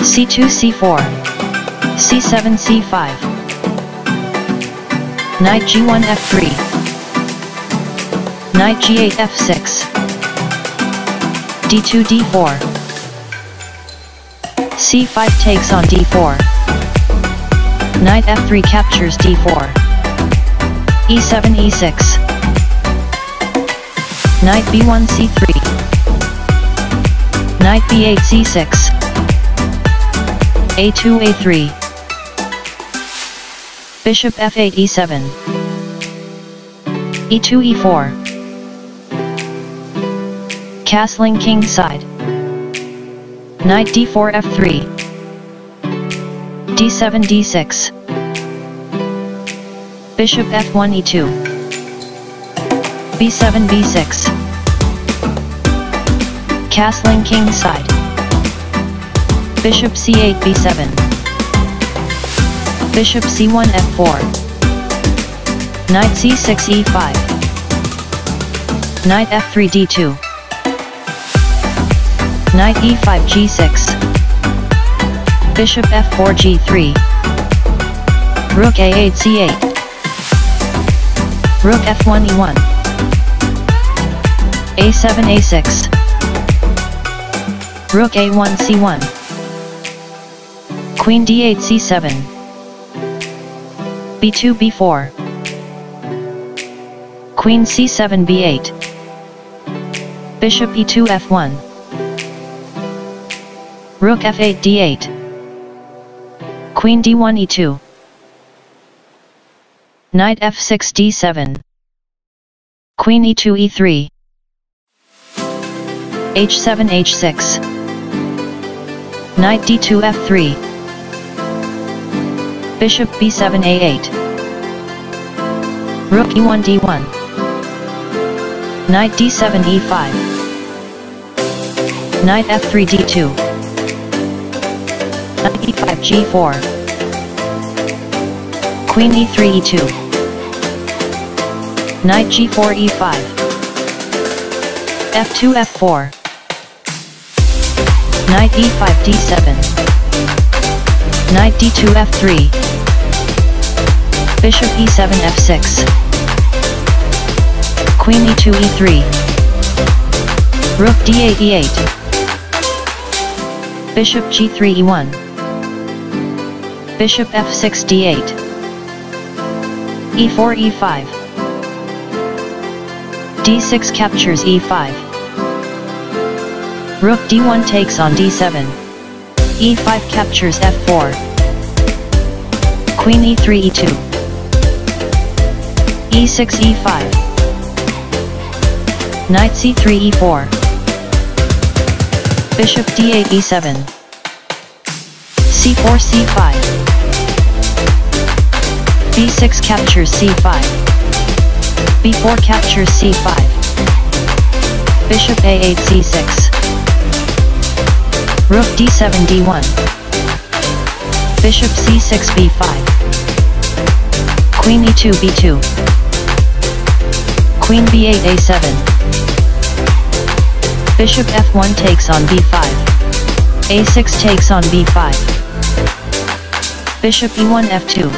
c2 c4 c7 c5 knight g1 f3 knight g8 f6 d2 d4 c5 takes on d4 knight f3 captures d4 e7 e6 knight b1 c3 knight b8 c6 a2 a3 bishop f8 e7 e2 e4 castling king side knight d4 f3 d7 d6 bishop f1 e2 b7 b6 castling king side Bishop c8 b7 Bishop c1 f4 Knight c6 e5 Knight f3 d2 Knight e5 g6 Bishop f4 g3 Rook a8 c8 Rook f1 e1 a7 a6 Rook a1 c1 Queen d8 c7 b2 b4 Queen c7 b8 Bishop e2 f1 Rook f8 d8 Queen d1 e2 Knight f6 d7 Queen e2 e3 h7 h6 Knight d2 f3 Bishop b7 a8 Rook e1 d1 Knight d7 e5 Knight f3 d2 Knight e5 g4 Queen e3 e2 Knight g4 e5 f2 f4 Knight e5 d7 Knight d2 f3 Bishop e7 f6 Queen e2 e3 Rook d8 e8 Bishop g3 e1 Bishop f6 d8 e4 e5 d6 captures e5 Rook d1 takes on d7. e5 captures f4. Queen e3 e2. E6 e5. Knight c3 e4. Bishop d8 e7. c4 c5. b6 captures c5. b4 captures c5. Bishop a8 c6. Rook d7 d1 Bishop c6 b5 Queen e2 b2 Queen b8 a7 Bishop f1 takes on b5 a6 takes on b5 Bishop e1 f2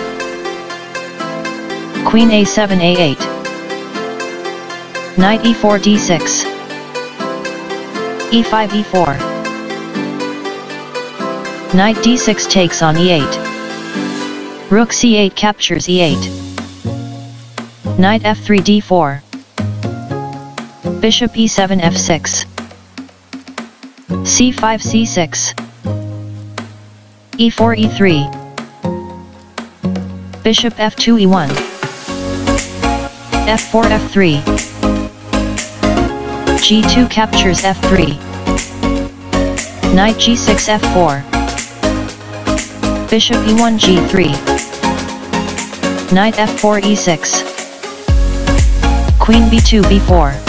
Queen a7 a8 Knight e4 d6 e5 e4 Knight d6 takes on e8. Rook c8 captures e8. Knight f3 d4. Bishop e7 f6. c5 c6. e4 e3. Bishop f2 e1. f4 f3. g2 captures f3. Knight g6 f4. Bishop e1 g3 Knight f4 e6 Queen b2 b4